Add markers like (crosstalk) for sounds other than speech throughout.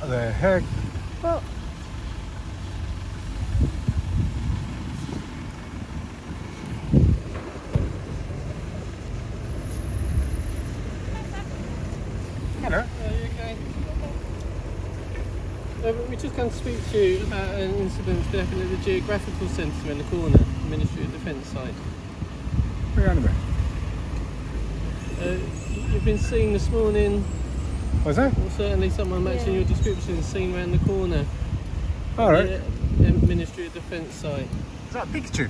What the heck? Well, Hello. Are you okay? Uh, we just come to speak to you about an incident that happened at the Geographical Centre in the corner, the Ministry of Defence site. Where are you? Uh, you've been seen this morning, What's that? or certainly someone matching Yeah. your description, seen around the corner. All right. at the, uh, Ministry of Defence site. Is that Pikachu?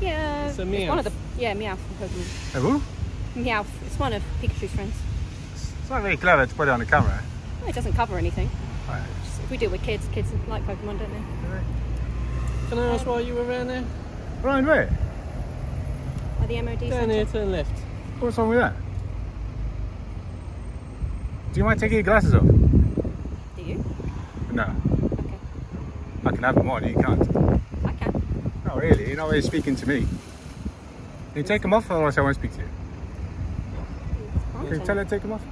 yeah. It's a one of the Meowth. yeah Meowth from Pokemon. A who? Meowth. It's one of Pikachu's friends. It's not very clever to put it on the camera. Well, it doesn't cover anything. Right. Just- If we do it with kids, kids like Pokemon, don't they? Can I ask why you were around there? Ryan, where? By the MOD Down centre. here, turn left. What's wrong with that? Do you mind taking your glasses off? Do you? No. Okay. I can have them on, you can't. I can. No, really, you're not really speaking to me. Can you take them off or else I won't speak to you? Can you tell her to take them off?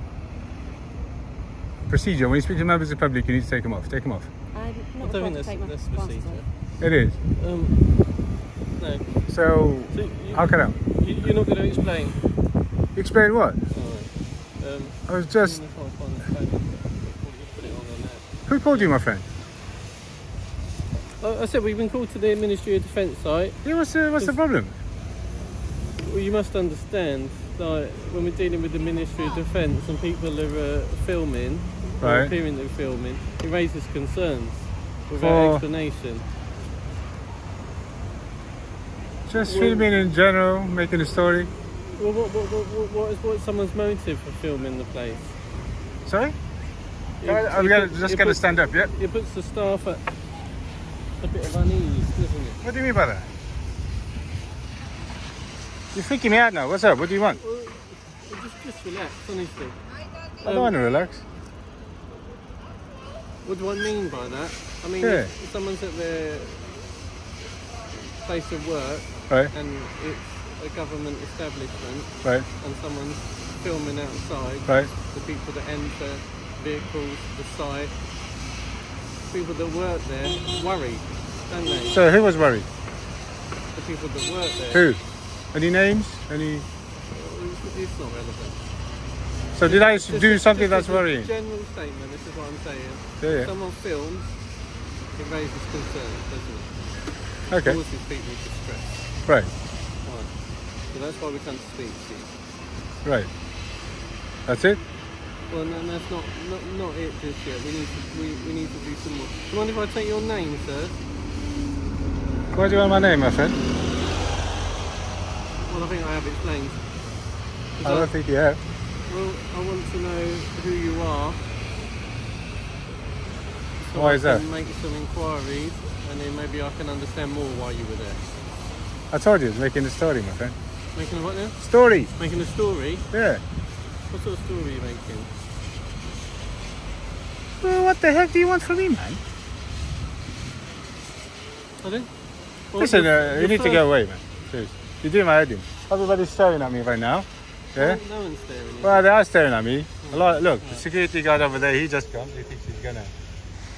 Procedure, when you speak to members of the public, you need to take them off. Take them off. I'm I not don't required think that's, that's procedure. off. It is. Um, no. So, So you, how can I? you, you're not going to explain? Explain what? Alright. Um, I was just. I'm gonna try and find the phone. Put it on on that. Who called you, my friend? Uh, I said we've been called to the Ministry of Defence site. Yeah, what's the, what's the problem? Well, you must understand that when we're dealing with the Ministry of Defence and people are uh, filming, Right. appearing to be filming, it raises concerns without For- explanation. Just Well- filming in general, making a story. Well, what, what, what, what, what is someone's motive for filming the place? Sorry? It- I'm gonna, just gonna stand up, yeah? It puts the staff at a bit of unease, doesn't it? What do you mean by that? You're freaking me out now. What's up? What do you want? Well, just, just relax, honestly. I don't Um, want to relax. What do I mean by that? I mean, Yeah. if someone's at their place of work Right, and it's a government establishment right, and someone's filming outside, right. the people that enter vehicles, the site, people that work there worry, don't they? So who was worried? the people that work there. Who? Any names? Any? It's, not relevant. So did I Just do something that's a worrying? General statement. This is what I'm saying. Yeah, If yeah. someone films, it raises concerns, doesn't it? Okay, Causes people distress. right, Right. So that's why we come to speak to you. right. That's it? Well, no, that's not, not not it just yet. We need to we, we need to do some more. Do you mind if I take your name, sir? Why do you want my name, my friend? Well, I think I have explained. I don't think you have. Well, I want to know who you are. So Why I is that? Can make some inquiries, and then maybe I can understand more why you were there. I told you, it's making a story, my friend. Making a what now? Story? Making a story. Yeah. What sort of story are you making? Well, what the heck do you want from me, man? Well, Listen, uh, you need to go away, man. Seriously. You're doing my head in. Everybody's staring at me right now. Yeah? No, no one's staring. at you. Well, they are staring at me. A lot. Look, the security guard over there, he just comes. He thinks he's gonna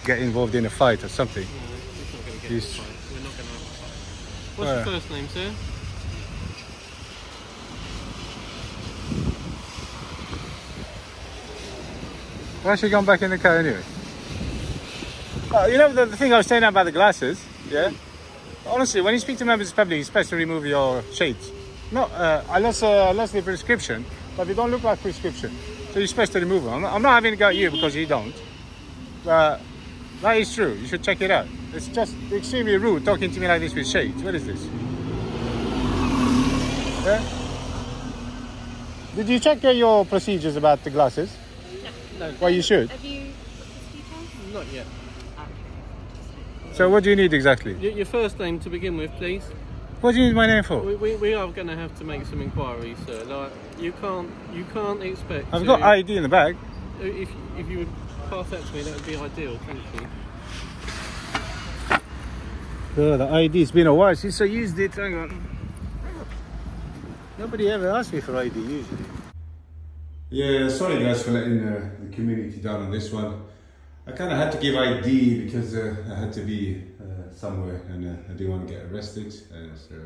get involved in a fight or something. No, it's not going to get He's- this fight. We're not going to have a fight. What's Alright. your first name, sir? Why should you gone back in the car anyway? Uh, you know the, the thing I was saying about the glasses, yeah? Honestly, when you speak to members of the public, you're supposed to remove your shades. No, uh, unless uh, unless they're prescription, but they don't look like prescription. So you're supposed to remove them. I'm not, I'm not having a go at you because you don't. But that is true. You should check it out. It's just extremely rude talking to me like this with shades. What is this? Yeah? Did you check your procedures about the glasses? No, Well, you should. Have you got not yet. Ah, so what do you need exactly? Your, your first name to begin with, please. What do you need my name for? We, we, we are going to have to make some inquiries, sir. Like you can't you can't expect. I've to, got ID in the bag. If if you would pass that to me, that would be ideal. Thank you. Oh, the ID. It's been a while since I used it. Hang on. Nobody ever asked me for ID usually. Yeah, sorry guys for letting uh, the community down on this one. I kind of had to give ID because uh, I had to be uh, somewhere and uh, I didn't want to get arrested. Uh, so,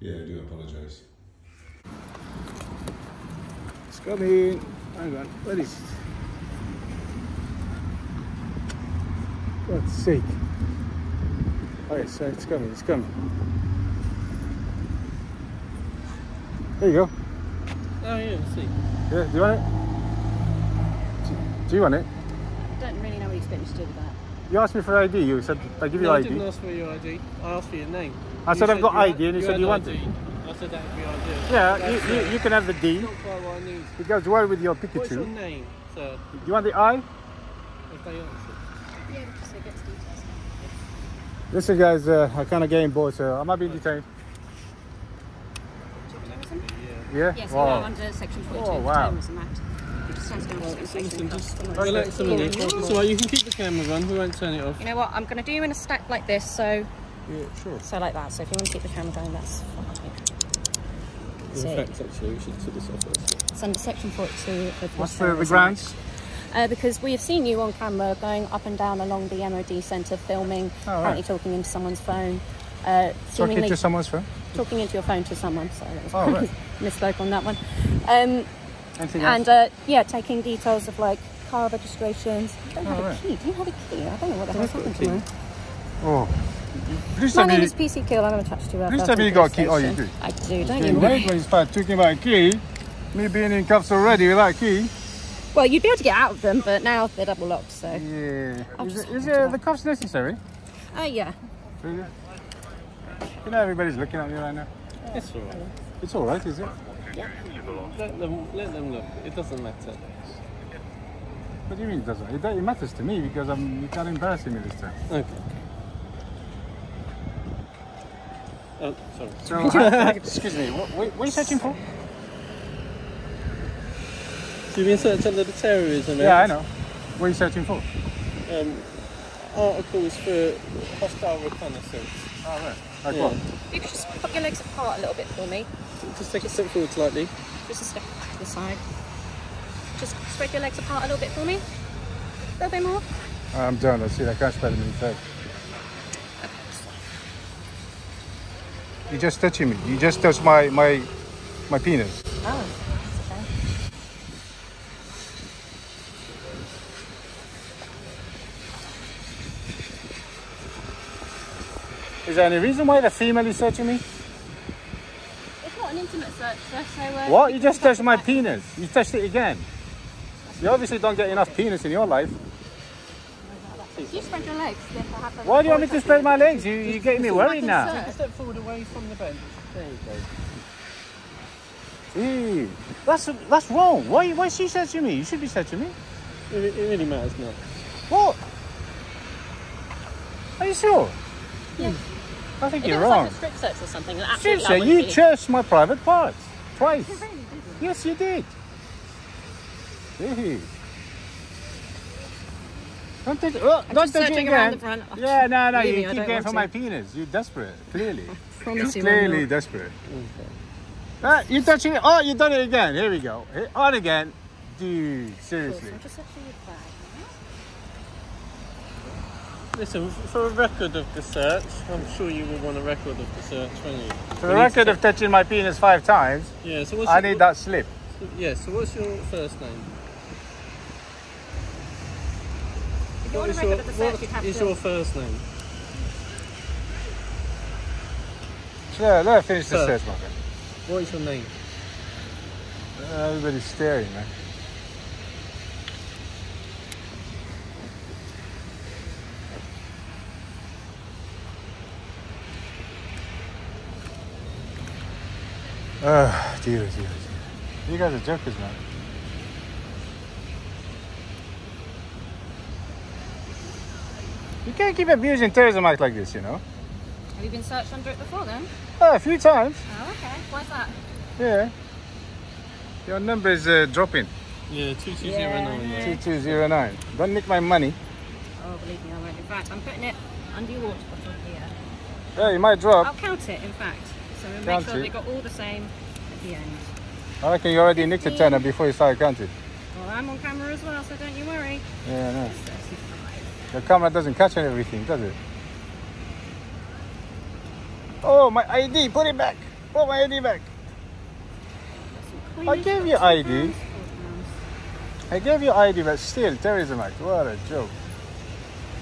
yeah, I do apologize. It's coming. Hang on. Where is it? God's sake. Oh, yes, uh, it's coming. It's coming. There you go. Oh yeah, let's see. Yeah, do you want it? Do- Do you want it? I don't really know what you expect me to do with that. You asked me for ID. You said I give you No, I didn't ask for your ID. I asked for your name. I You said I've got you ID and you said you want ID. it. I said that would be ideal. Yeah, you, you, you can have the D. Not quite what I need. It goes well with your What's your Pikachu. name, sir? Do You want the I? If they answer. Yeah, just so it gets details. Listen, guys, uh, I kind of getting bored, so I might be detained. Yeah. Yeah? Yes, you Wow. are under section 42 Oh, of the wow. Terrorism Act. It just stands down to Listen, just of- relax a minute. It's you can keep the camera on, we won't turn it off. You know what? I'm going to do you in a stack like this, so Yeah, sure. so like that. So if you want to keep the camera going, that's fine. In So fact, actually, we should take this off first. it's under section 42 of the What's the, the grounds? Uh, because we have seen you on camera going up and down along the MOD centre filming, Oh, right. apparently talking into someone's phone. Uh, Talking to someone's phone? talking into your phone to someone. sorry. Oh, right. (laughs) misspoke on that one. Um, and uh, yeah, taking details of like car registrations. I don't have Oh, a key. Do you have a key? I don't know what the hell's happened to me. Oh. Please My name is PC Kill. I'm attached to a. Please tell me you got a key. Oh, you do. I do. Don't you Can't wait when you start talking about a key. Me being in cuffs already without a key. Well, you'd be able to get out of them, but now they're double locked. So. Yeah. I'll Is, it, is uh, to the cuffs necessary? Oh yeah. Really? You know everybody's looking at me right now. It's alright. It's all right, is it? Let them, let them look. It doesn't matter. What do you mean it doesn't? It, it matters to me because I'm, you can't embarrass me this time. Okay. Oh, sorry. (laughs) So, excuse me, what, what, what are you searching for? So you've been searched under the terrorism Yeah, I know. What are you searching for? Um, articles for hostile reconnaissance. Oh, right. Like Yeah. what? You could just put your legs apart a little bit for me. Just take a step forward slightly. Just a step back to the side. Just spread your legs apart a little bit for me. A little bit more. I'm done. Let's see. I can't spell them in fact. You're just touching me. You just touched my my my penis. Oh, that's okay. Is there any reason why the female is searching me? It's not an intimate search, sir, so. Uh, What? You just touched my penis. You touched it again. You obviously don't get enough penis in your life. You spread your legs, then perhaps. Why do you want me to spread my legs? You, you're getting me worried now. Take a step forward away from the bench. There you go. Ew. That's that's wrong. Why why is she searching me? You should be searching me. It, it really matters not. What? Are you sure? Yeah. I think If you're it was wrong. like a strip search or something, then absolutely. I Seriously, wouldn't you be. touched my private parts twice. You really didn't. Yes, you did. Ew. Don't touch, oh, I'm don't just it searching around again. the front. (laughs) Yeah, no, no, Believe you me, keep going for to. my penis. You're desperate, clearly. (laughs) You're clearly not. desperate. Ah, you touching it? Oh, you done it again. Here we go. On again. Dude, Cool, so seriously. I'm just searching your bag. Listen, for a record of the search, I'm sure you will want a record of the search, won't you? For the record of touching my penis five times, Yeah, so what's I your, need that slip. Yeah, so what's your first name? If you What want a record your, of the search, you'd have is to. your first name? Sure, let her finish the search, my friend. What is your name? Uh, everybody's staring, man. Ah, dear, dear, dear. You guys are jokers, man. You can't keep abusing terrorism act like this, you know. Have you been searched under it before then? Oh, a few times. Oh, okay. Why's that? Yeah. Your number is uh, dropping. Yeah, 2209. Yeah. 2209. Don't nick my money. Oh, believe me, I won't. In fact, I'm putting it under your water bottle here. Yeah, you might drop. I'll count it, in fact. So we'll make Count sure they got all the same at the end. I reckon you already nicked a tenner before you started counting. Well, I'm on camera as well, so don't you worry. Yeah, no. The camera doesn't catch everything, does it? Oh, my ID, put it back. Put my ID back. I gave you ID. I gave you ID, but still, terrorism act. What a joke.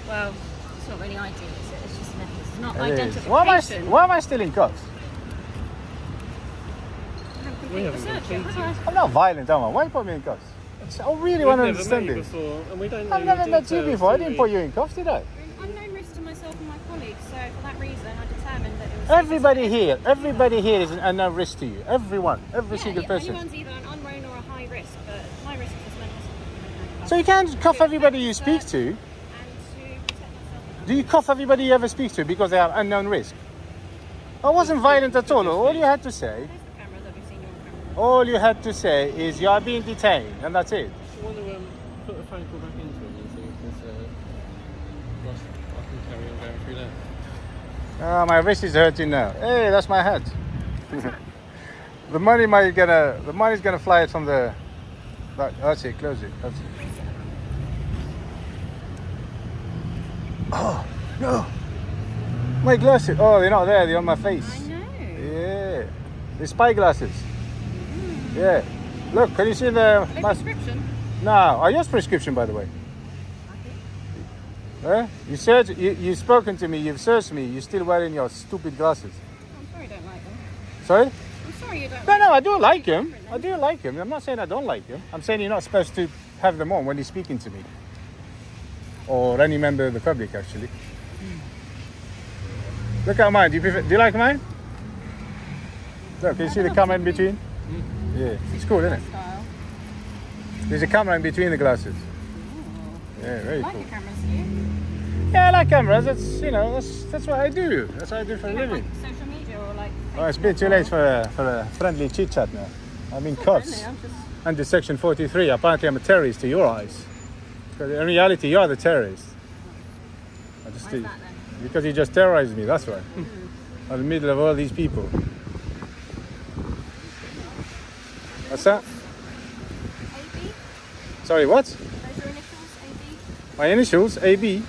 Well, it's not really ID, is it? It's just an It's not It identification. Why am, I, why am I still in cuffs? I haven't We completed haven't the search yet, completed. have I? I'm not violent, am I? Why you put me in cuffs? I really We've want to understand met you this. before, and we don't I've your never met you before. I didn't put you in cuffs, did I? I'm an unknown risk to myself and my colleagues, so for that reason, I determined that it was. Everybody here, everybody here is an unknown risk to you. Everyone, every Yeah, single yeah, person. Anyone's either an unknown or a high risk, but my risk is mental. So you can't cuff everybody you speak to. And to. Do you cuff everybody you ever speak to because they are unknown risk? I wasn't violent at all. All you had to say, There's the camera that we've seen you on camera. All you had to say is you are being detained, and that's it. I want to um, put a phone call back into him and see if there's uh, Ross, I can carry on going through that. Ah, my wrist is hurting now. Hey, that's my hat. (laughs) the money might gonna, the money's gonna fly from the. That, that's it. Close it. That's it. Oh no! My glasses. Oh, they're not there. They're on my face. I know. Yeah, the spy glasses. Yeah. Look, can you see the? No My, prescription. no, are yours prescription by the way? Okay. Huh? You search. You you've spoken to me. You've searched me. You're still wearing your stupid glasses. I'm sorry I don't like them. Sorry? I'm sorry you don't No, like no, I do like him. I do like him. I'm not saying I don't like him. I'm saying you're not supposed to have them on when he's speaking to me. Or any member of the public, actually. Hmm. Look at mine. Do you prefer, Do you like mine? Look, can you see the in between? Hmm. Yeah, it's cool, isn't it? style. There's a camera in between the glasses. Yeah, very like cool. cameras, you? Yeah, I like cameras. That's you know, that's that's what I do. That's what I do for a living. like, social media or like. Oh, it's a bit too late for a, for a friendly chit chat now. I'm in Not oh, cuffs. I'm just. under section 43 apparently i'm a terrorist to your eyes because in reality you're the terrorist I just did- that then? because you just terrorized me that's why I'm hmm. (laughs) in the middle of all these people what's that AB? sorry what Those your initials? AB? my initials ab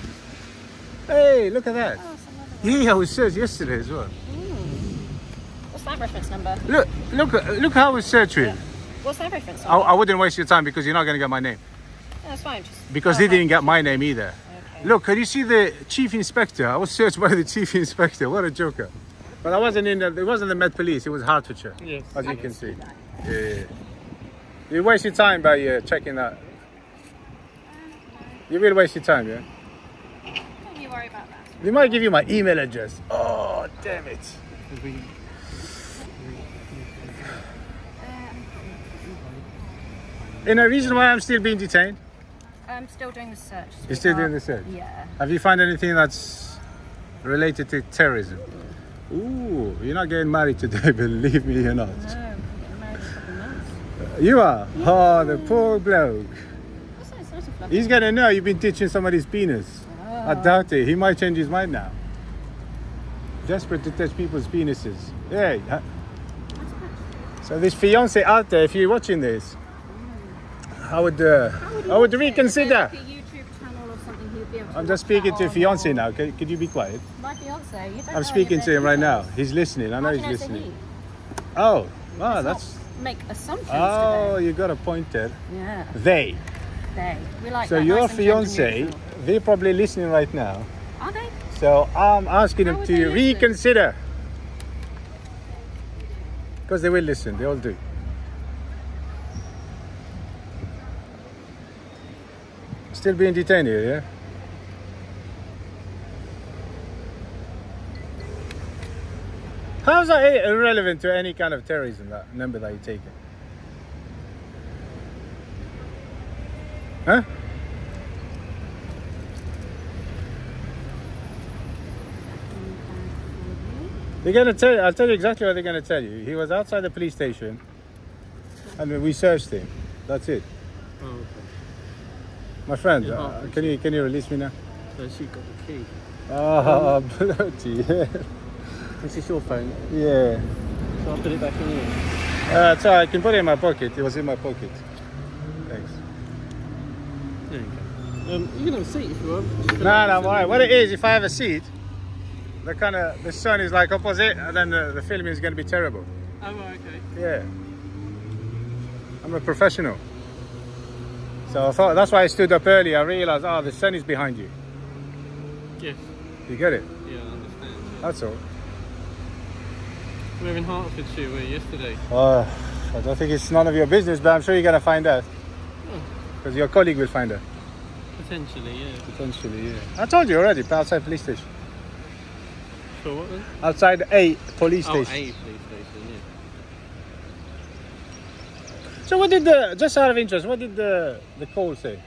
hey look at that Oh, some other one. yeah i was searched yesterday as well hmm. What's that reference number? look look look how I was searched with What's that reference I, number? I wouldn't waste your time because you're not going to get my name Yeah, that's fine. Just because oh, they okay. didn't get my name either Okay. Look, can you see the chief inspector? I was searched by the chief inspector. What a joker! But I wasn't in. The, it wasn't the Met Police. It was Hertfordshire, Yes. as you can see see. that. Yeah. You waste your time by uh, checking that. You really waste your time, yeah. Don't you worry about that. They might give you my email address. Oh, damn it! We- a reason why I'm still being detained. I'm still doing the search. You're still doing the search. Yeah. Have you found anything that's related to terrorism? Ooh, you're not getting married today. (laughs) Believe me, you're not. No, I'm getting married in a couple of months. You are. Oh, the poor bloke. What's that? It's nice and fluffy. He's gonna know you've been teaching somebody's penis. I doubt it. He might change his mind now. Desperate to touch people's penises. Yeah. So this fiance out there, if you're watching this, I would, uh, I would reconsider. Like a YouTube channel or something he'd be able to I'm just speaking to a fiance now. Could, could you be quiet? My fiance. I'm speaking to him right now. He's listening. I know he's you know it's a listening. Oh, wow, that's. Make assumptions Oh, today. you got a point there. Yeah. They. They. We like So your nice fiance, they're probably listening right now. Are they? So I'm asking How them to reconsider. Because they will listen, they all do. Still being detained here, yeah? How is that irrelevant to any kind of terrorism, that number that you're taking? Huh? They're gonna tell you, I'll tell you exactly what they're gonna tell you. He was outside the police station and we searched him. That's it. Oh, okay. My friend, Yeah, uh, can you can you release me now? So she got the key. Oh, (laughs) bloody yeah. This is your phone. Yeah. So I'll put it back in here. Uh, so I can put it in my pocket. It was in my pocket. Thanks. There you go. Um, you can have a seat if you want. No, no, I'm alright. What it is, if I have a seat, the kind of the sun is like opposite, and then the, the filming is going to be terrible. Oh, okay. Yeah. I'm a professional. So I thought that's why I stood up early. I realized, oh, the sun is behind you. Yes. You get it? Yeah, I understand. That's all. We were in Hertfordshire were yesterday. Uh, I don't think it's none of your business, but I'm sure you're going to find out. Oh. Because your colleague will find out. Potentially, yeah. Potentially, yeah. I told you already, outside police station. For what then? Outside a police Oh, a station. police station, yeah. So what did the, just out of interest, what did the, the call say?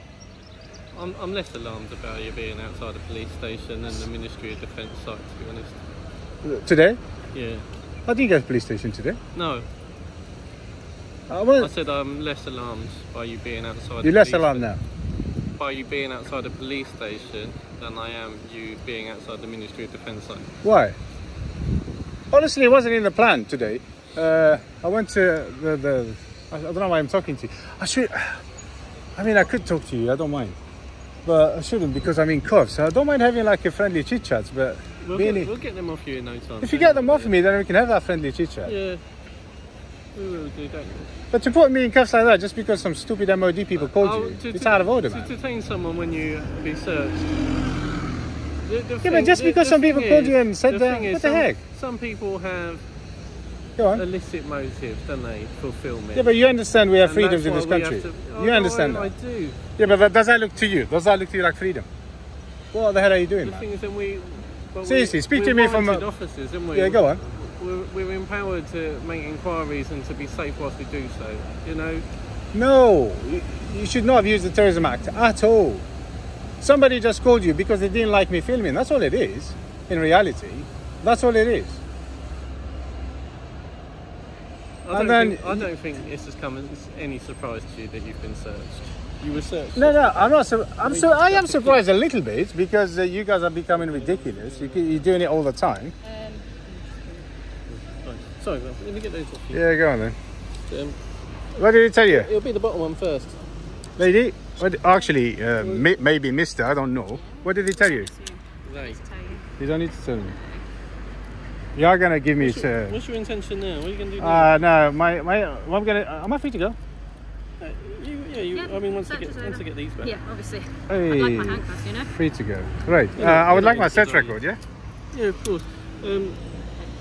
I'm, I'm less alarmed about you being outside a police station than the Ministry of Defence site, to be honest. Today? Yeah. I didn't go to the police station today. No, Uh, well, I said I'm less alarmed by you being outside. you're less alarmed now. By you being outside the police station than I am you being outside the Ministry of Defence site. Why? Honestly, it wasn't in the plan today. Uh, I went to the, the I I don't know why I'm talking to you. I should, I mean, I could talk to you, I don't mind. But I shouldn't because I'm in cuffs. I don't mind having like a friendly chit chat, but We'll, really, get, we'll get them off you in no time. if you get them off me, then we can have that friendly chit chat. Yeah. We will do, don't we? But to put me in cuffs like that just because some stupid MOD people called Oh, you, to- it's to- out of order, To man. detain someone when you be searched. The- the Yeah, thing- but just because the some people thing called is- you and said that, is what the some- heck? Some people have Go on. illicit motives, don't they, for filming? Yeah, but you understand we have And freedoms in this country. to- Oh, you understand I, I that? do. Yeah, but that- does that look to you? Does that look to you like freedom? What the hell are you doing, The man? thing is, that we. Seriously, we, speak to me from a- officers, aren't we? Yeah, go on. We're, we're empowered to make inquiries and to be safe whilst we do so. You know, No, you- should not have used the Terrorism Act at all. Somebody just called you because they didn't like me filming. That's all it is, in reality. That's all it is. I don't, And then- think, I don't think this has come as any surprise to you that you've been searched. You were searched. No, no, I'm not. Su- I'm so I am surprised a little bit because uh, you guys are becoming ridiculous. You, you're doing it all the time. Um, Sorry, let me get those off you. Yeah, go on then. Um, What did he tell you, it'll be the bottom one first. lady? What, actually, uh, may, maybe Mister. I don't know. What did he tell you? They. you. Don't need to tell me. You are gonna give me. What's your, what's your intention now? What are you going to do now? uh, no, my my. I'm gonna. Am I free to go? Uh, yeah, you, Yeah, I mean, once you, get once I get these back. Yeah, obviously. Hey. I'd like my handcuffs, you know? Free to go. Right. Uh, I would like my it's search record. Yeah. Yeah, of course. Um,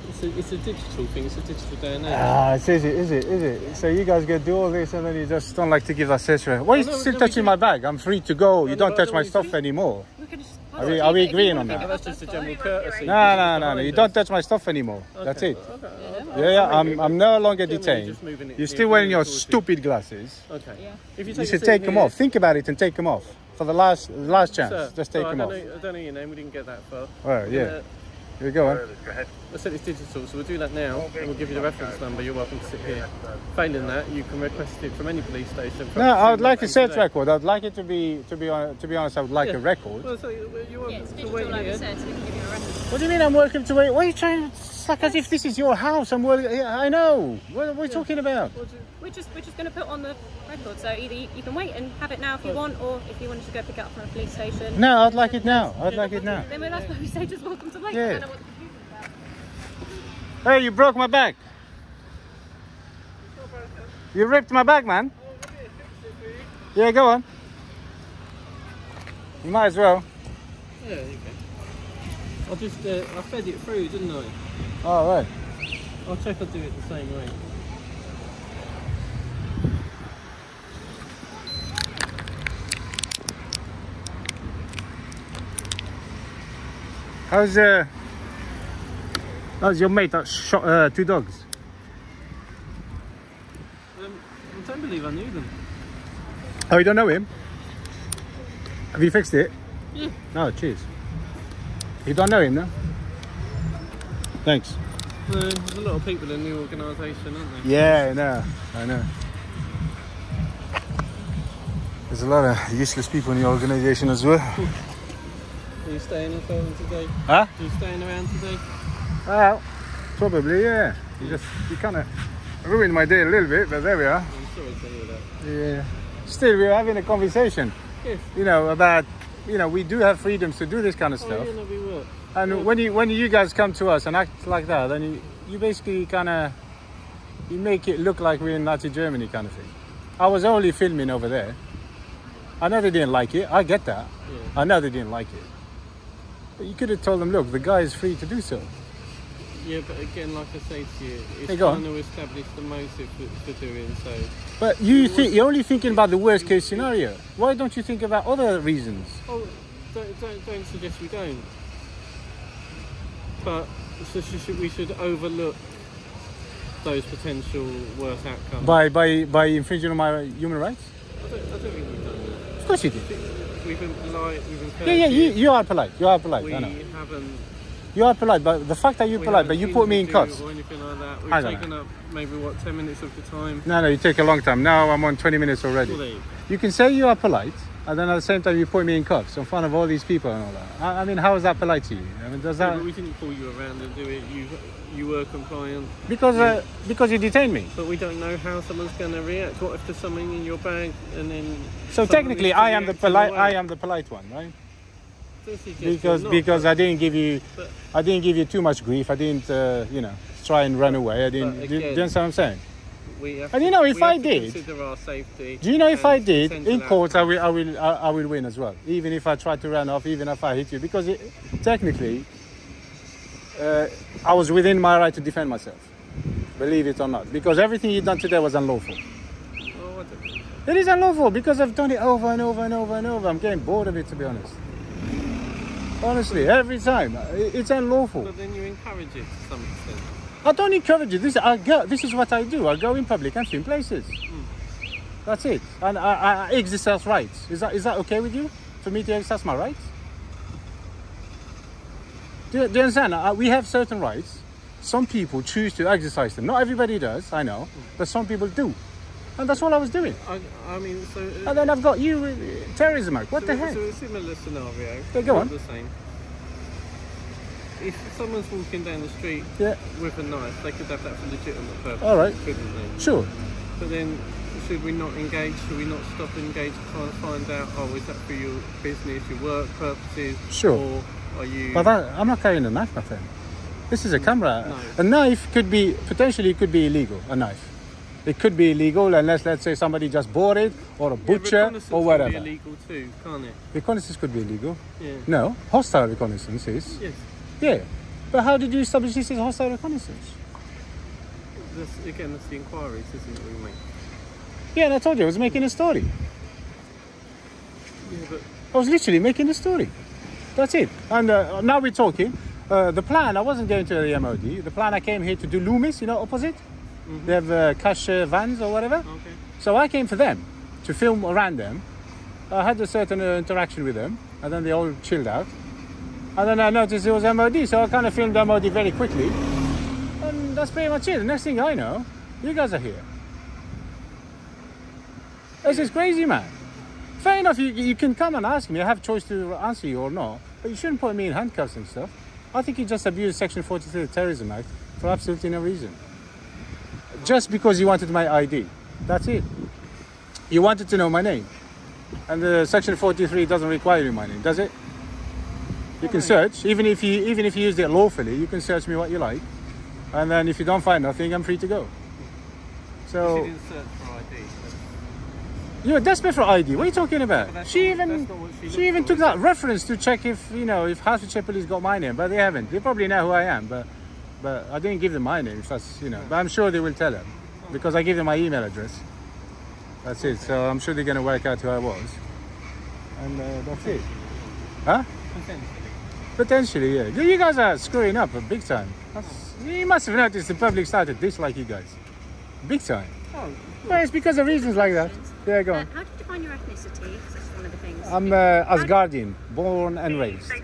it's a, it's a digital thing. It's a digital day and age. Ah, it's easy, is it, is it, is it? So you guys go do all this and then you just don't like to give that search record. Why are you no, still no, touching my bag? I'm free to go. You don't but touch don't my want stuff to. anymore. We can just. Are we- are we agreeing on that? That's just a general courtesy. No, no, no, no. You don't touch. touch my stuff anymore. That's it. Okay. Yeah, yeah. I'm, I'm no longer detained. just moving it You're still wearing your towards stupid glasses. Okay. Yeah. If you, You take should take seat them here- off. Think about it and take them off for the last last chance. Sir, Just take I them don't off. Know, I don't know your name. We didn't get that far. Well, yeah. Uh, Here we go on. I said it's digital, so we'll do that now, and we'll give you the reference number. You're welcome to sit here. Failing that, you can request it from any police station. No, I would like a months search today. record. I'd like it to be to be hon- to be honest. I would like Yeah. a record. Well, so you- you're welcome Yeah, it's to wait like here. I said, so we can give you a reference. What do you mean I'm welcome to wait? What are you trying? It's like as if this is your house. I'm well. Yeah, I know. What, what are you talking about? What do you- We're just we're just going to put on the record. So either you, you can wait and have it now if you want, or if you wanted to go pick it up from a police station. No, I'd like it now. I'd like it now. Then that's why we say just welcome to wait. Yeah. I don't know what the confusion's about. Hey, you broke my back. You ripped my bag, man. Yeah, go on. You might as well. Yeah, there you go. I just uh, I fed it through, didn't I? All right. I'll check I'll do it the same way. How's uh? How's your mate that shot uh, two dogs? Um, I don't believe I knew them. Oh, you don't know him? Have you fixed it? Yeah. Oh, cheers. You don't know him, no? Thanks. There's a lot of people in the organisation, aren't there? Yeah, I know. I know. There's a lot of useless people in the organisation as well. (laughs) Are you staying in Feltham today? Huh? Are you staying around today? Well, probably, yeah. You just, you kind of ruined my day a little bit, but there we are. I'm sorry to hear that. Yeah. Still, we're having a conversation. Yes. You know about you know we do have freedoms to do this kind of Oh, stuff. yeah, no, we will. And when you when you guys come to us and act like that, then you, you basically kind of you make it look like we're in Nazi Germany kind of thing. I was only filming over there. I know they didn't like it. I get that. Yeah. I know they didn't like it. But you could have told them, look, the guy is free to do so. Yeah, but again, like I say to you, it's Hey, go on. trying to establish the motive for, for doing so. But you think you're only thinking about the worst case scenario. Why don't you think about other reasons? Oh, don't, don't, don't suggest we don't. But so sh- sh- we should overlook those potential worse outcomes. By by by infringing on my human rights? I don't, I don't think we've done that. Of course you did. We've been polite, we've been Yeah, yeah, you, you are polite. You are polite. we I know. haven't. You are polite, but the fact that you're polite, but you put me in cuffs. Or anything like that. We've on. taken up maybe what ten minutes of the time. No, no, you take a long time. Now I'm on 20 minutes already. Well, you. You can say you are polite, and then at the same time you put me in cuffs in front of all these people and all that. I, I mean, how is that polite to you? I mean, does Yeah, that but we didn't pull you around and do it. You you were compliant, because uh, because you detained me? but we don't know how someone's going to react. What if there's something in your bag and then? So technically, I am the react in a polite. I am the polite one, right? Because not, because I didn't give you but- I didn't give you too much grief. I didn't uh, you know try and run away. I didn't. But do, do you again- understand what I'm saying? We have And you know, if I did- consider our safety. Do you know if I did in court, I will I will I, I will win as well. Even if I try to run off, even if I hit you, because it, technically, uh, I was within my right to defend myself. Believe it or not, because everything you done today was unlawful. Oh, I don't think so. It is unlawful because I've done it over and over and over and over. I'm getting bored of it, to be honest. Honestly, every time it's unlawful. But then you encourage it to some extent. I don't encourage it. This I go. This is what I do. I go in public and film places. That's it. And I, I, I exercise rights. Is that is that okay with you? For me to exercise my rights? Do you, do you understand? Uh, we have certain rights. Some people choose to exercise them. Not everybody does. I know, but some people do. And that's all I was doing. I, I mean, so. uh, And then I've got you, uh, terrorism act. What so, the heck? So a similar scenario. Yeah, go on. The same. If someone's walking down the street Yeah. with a knife, they could have that for legitimate purpose. All right. Couldn't they? Sure. But then, should we not engage? Should we not stop and engage to try and find out? Oh, is that for your business, your work purposes? Sure. Or are you? But that, I'm not carrying a knife, my friend. This is a camera. No. A knife could be potentially could be illegal. A knife. It could be illegal unless, let's say, somebody just bought it, or a butcher, reconnaissance or whatever. Be illegal too, can't it? Reconnaissance could be illegal. Yeah. No, hostile reconnaissance is. Yes. Yeah. But how did you establish this as hostile reconnaissance? That's, again, that's the inquiries, isn't it? We make. Yeah, and I told you I was making a story. Yeah, but I was literally making a story. That's it. And uh, now we're talking. Uh, the plan, I wasn't going to the MOD. The plan, I came here to do Loomis, you know, opposite. They have uh, cash uh, vans or whatever. okay. So I came for them to film around them. I had a certain uh, interaction with them, and then they all chilled out. And then I noticed it was MOD, so I kind of filmed MOD very quickly. And that's pretty much it. The next thing I know, you guys are here. This is crazy, man. Fair enough, you, you can come and ask me. I have choice to answer you or not. But you shouldn't put me in handcuffs and stuff. I think you just abused Section 43 of the Terrorism Act for absolutely no reason. Just because you wanted my ID. That's it. You wanted to know my name. And Section 43 doesn't require you my name, does it? You can search, even if you even if you used it lawfully, you can search me what you like. And then if you don't find nothing, I'm free to go. She So didn't search for ID. You're desperate for ID. What are you talking about? She not- even that's not what she she even for, took that it? reference to check if you know if House Hertfordshire Police got my name, but they haven't. They probably know who I am, but but I didn't give them my name. If that's you know, but I'm sure they will tell them because I gave them my email address. That's it. So I'm sure they're gonna work out who I was, and uh, that's it. Huh? Potentially. Potentially, yeah. You you guys are screwing up a big time. That's, you must have noticed the public started to dislike you guys, big time. Oh, Well, it's because of reasons like that. Yeah, go Uh, how do you define your ethnicity? 'Cause that's one of the things. I'm uh, Asgardian, born and raised. Uh,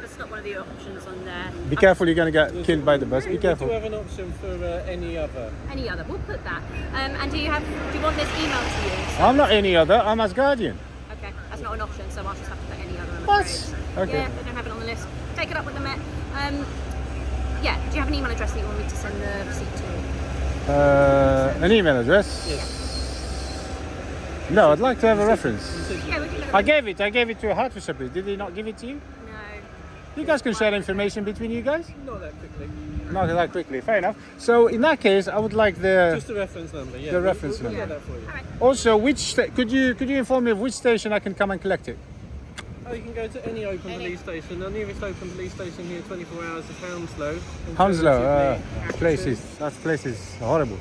that's not one of the options on there. Be careful, you're gonna get killed by the bus. Be careful. do you have an option for uh, any other. Any other? We'll put that. Um, and do you have? Do you want this email to you? I'm not any other. I'm Asgardian. Okay, that's not an option, so I'll just have to put any other. What? Afraid. Okay. Yeah, they don't have it on the list. Take it up with the Met. Um, yeah. Do you have an email address that you want me to send the receipt to? Uh, an email address. Yes. No, I'd like to have a reference. Yeah, we can look. I gave it. I gave it to a Hertfordshire police. Did they not give it to you? No. You guys can share information between you guys. Not that quickly. Not that quickly. Fair enough. So in that case, I would like the. Just the reference number. Yeah. The reference we'll, number. We'll get that for you. Alright. Also, which sta- could you could you inform me of which station I can come and collect it? Oh, you can go to any open Any. police station. The nearest open police station here, 24 hours, is Hounslow. Hounslow. Uh, Alternatively, place Ashton. is that place is horrible.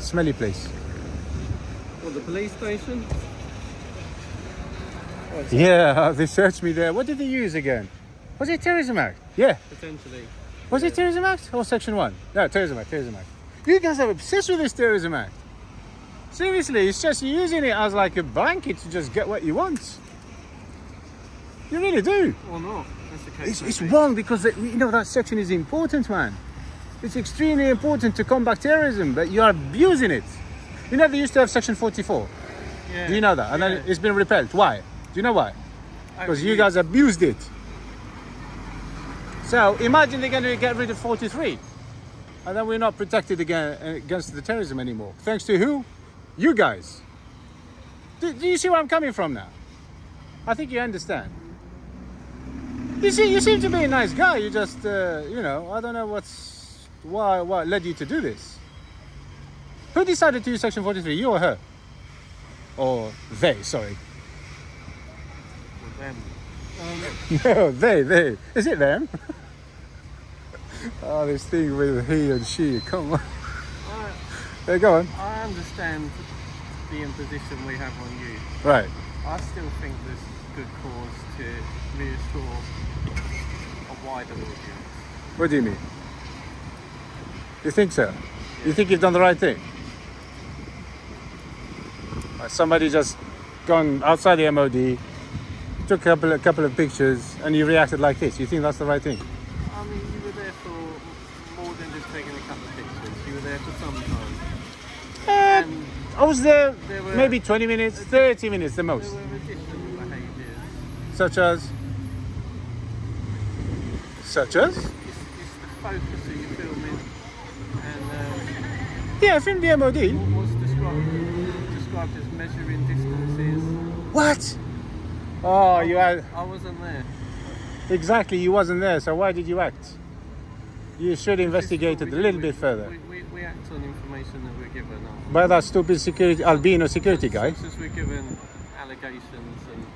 Smelly place. What, the police station? Yeah, (laughs) they searched me there. What did they use again? Was it Terrorism Act? Yeah. Potentially. Was it Terrorism Act or Section 1? No, Terrorism Act, Terrorism Act. You guys are obsessed with this Terrorism Act. Seriously, it's just using it as like a blanket to just get what you want. You really do. Or not. That's the case. It's, it's wrong because you know that section is important, man. It's extremely important to combat terrorism, but you are abusing it. You know they used to have Section 44. Yeah. Do you know that? And then it's been repealed. Why? Do you know why? Because you guys abused it. So imagine they're going to get rid of 43. And then we're not protected again against the terrorism anymore. Thanks to who? You guys. Do, do you see where I'm coming from now? I think you understand. You see, you seem to be a nice guy. You just, uh, you know, I don't know what's why what led you to do this. Who decided to use Section 43? You or her? Or they? Sorry. them. Um, (laughs) No, they, they. Is it them? (laughs) oh, this thing with he and she. Come on. I, There, go on. I understand the imposition we have on you. Right. I still think there's good cause to reassure a wider audience. What do you mean? You think so? You think you've done the right thing? Somebody just gone outside the MOD, took a couple, a couple of pictures, and you reacted like this. You think that's the right thing? I mean, you were there for more than just taking a couple of pictures. You were there for some time. Eh, And I was there There maybe 20 minutes, 30 minutes the most. Such as? Such as? It's, it's the focus that you're filming and um, Yeah, I the MOD. what described, described as measuring distances. What? Oh, you had I wasn't there. exactly. You wasn't there, so why did you act? You should investigate it a little bit further. We, we, we act on information that we're given. uh, By that stupid security albino security guy. Since we're given allegations and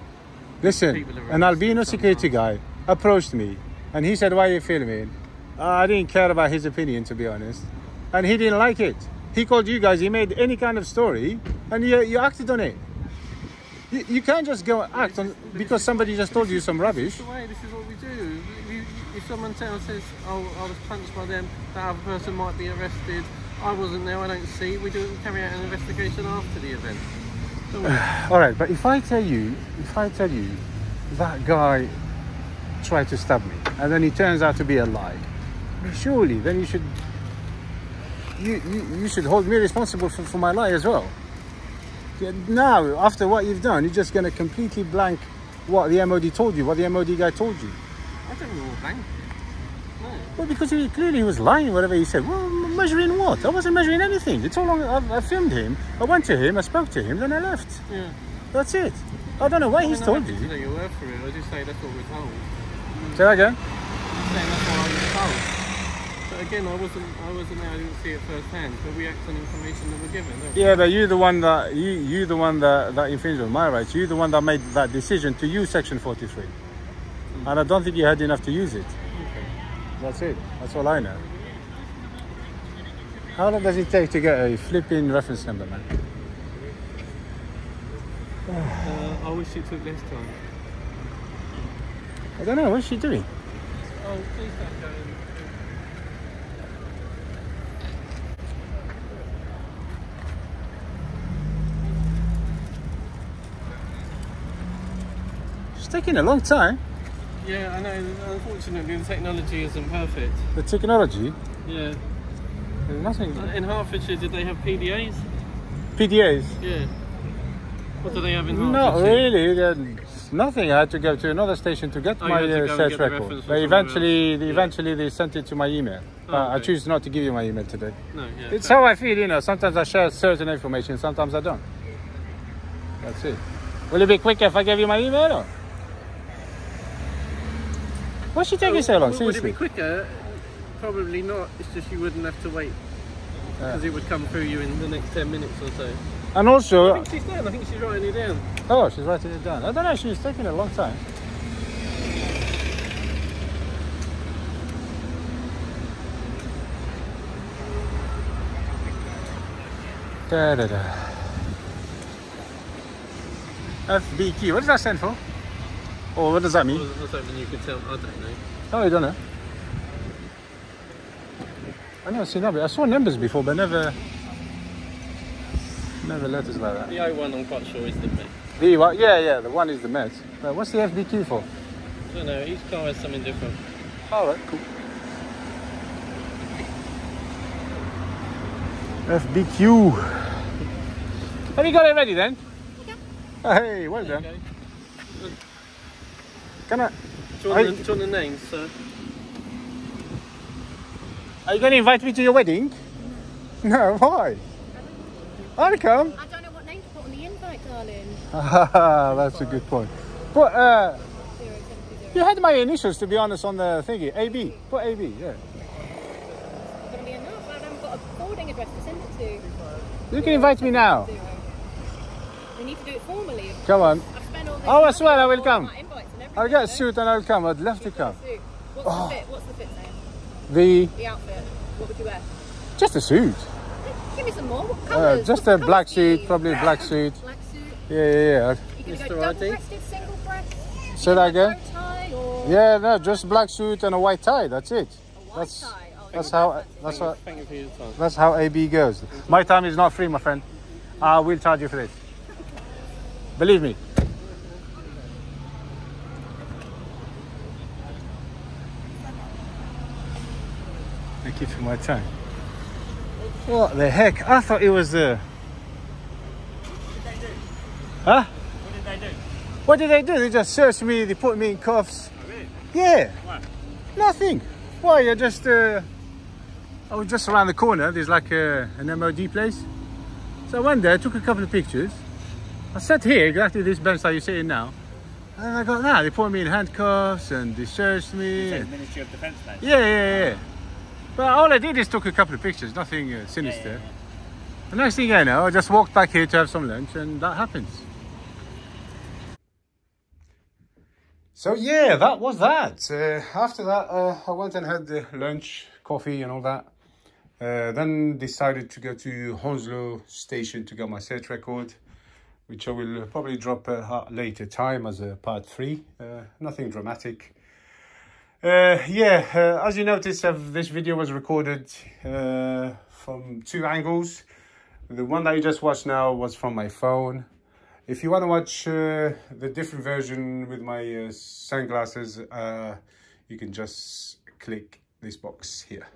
Listen, an albino security guy approached me, and he said, "Why are you filming?" Uh, I didn't care about his opinion, to be honest, and he didn't like it. He called you guys. He made any kind of story, and you, you acted on it. You, you can't just go act on because somebody just told you some rubbish. This is the way, this is what we do. You- If someone tells says, oh, I was punched by them, that other person might be arrested, I wasn't there, I don't see, we do carry out an investigation after the event. (sighs) All right, but if I tell you, if I tell you that guy tried to stab me, and then he turns out to be a lie, surely then you should you you, you should hold me responsible for, for my lie as well. Now, after what you've done, you're just going to completely blank what the MOD told you, what the MOD guy told you. I don't know blank. Well, because he clearly he was lying, whatever he said. Well, measuring what? I wasn't measuring anything. It's all long. I, I filmed him. I went to him. I spoke to him. Then I left. Yeah. That's it. I don't know why I he's told you. your word for it, I just say that's what we're told. Say that again. Saying that's I was told. But again, I wasn't, I wasn't there, I didn't see it firsthand, but we act on information that we're given, we? Yeah, but you're the one that you you the one that that infringed on my rights. You're the one that made that decision to use Section 43, and I don't think you had enough to use it. Okay. That's it. That's all I know. How long does it take to get a flipping reference number, man? Uh, I wish it took less time. I don't know. What's she doing? Oh, please don't go. She's taking a long time. Yeah, I know. Unfortunately, the technology isn't perfect. The technology, Yeah. there's nothing. In Hertfordshire, did they have PDAs? PDAs. Yeah. What do they have in Hertfordshire? Not really. There's nothing. I had to go to another station to get Oh, my to uh, search get the record. But eventually. Yeah. eventually they sent it to my email. But I okay. choose not to give you my email today. No, yeah. It's fair. how I feel, you know. Sometimes I share certain information, sometimes I don't. That's it. Will it be quicker if I give you my email or? What's she taking so long? Would- Would it be quicker? Probably not. It's just you wouldn't have to wait because it would come through you in the next ten minutes or so. And also, I think she's down. I think she's writing it down. oh, she's writing it down. I don't know. She's taking a long time. Da, da, da. FBQ. What does that stand for? Or what does that mean? Wasn't something you could tell. I don't know. Oh, I don't know. I never seen numbers. I saw numbers before, but never, never letters like that. The O one, I'm quite sure is the Met. The one, yeah, yeah, the one is the Met. But what's the FBQ for? I don't know. Each car has something different. All right, cool. FBQ. Have you got it ready then? Yeah. Hey, well done. Okay. Can I? Do you I- want, the, do you want the names, sir? Are you going to invite me to your wedding? No, why? I'll come. I don't know what name to put on the invite, darling. (laughs) That's a good point. But uh, Zero seven two zero. you had my initials, to be honest, on the thingy. AB. Put AB, yeah. Gonna be enough. I haven't got a forwarding address to send it to. You can invite me now. Zero. We need to do it formally. Come on. I've spent all this Oh, I swear I will come. my invites and everything, I'll get a suit and I'll come. I'd love to You've got a come. What's Oh. the fit? What's the fit saying? The The outfit. What would you wear? just a suit. Give me some more. What Uh, just What's a black suit, probably a black suit. Black suit. Yeah, yeah, yeah. You gonna Mr. go double-breasted, single-breast? Say that again. Tie or Yeah, no, just black suit and a white tie. That's it. a white That's tie? Oh, that's that's how that's how Thank you for your time. that's how AB goes. My time is not free, my friend. I will charge you for this. (laughs) Believe me. Thank you for my time. What the heck? I thought it was uh Huh? What did they do? What did they do? They just searched me, they put me in cuffs. Oh, really? Yeah. Why? Nothing. Why? I just, uh, I was just around the corner. There's like a, an MOD place. So I went there, took a couple of pictures. I sat here, exactly this bench that you're sitting now. And I got now, they put me in handcuffs and they searched me. Ministry of Defence, mate. yeah, yeah, yeah. But all I did is took a couple of pictures, nothing uh, sinister. yeah, yeah. The next thing I know, I just walked back here to have some lunch and that happens. So yeah, that was that. Uh, after that, uh, I went and had the lunch, coffee and all that. Uh, then decided to go to Hounslow station to get my search record, which I will probably drop at a later time as a part three. Uh, nothing dramatic. Uh, yeah, uh, as you notice, uh, this video was recorded uh, from two angles. The one that you just watched now was from my phone. If you want to watch uh, the different version with my uh, sunglasses, you can just click this box here.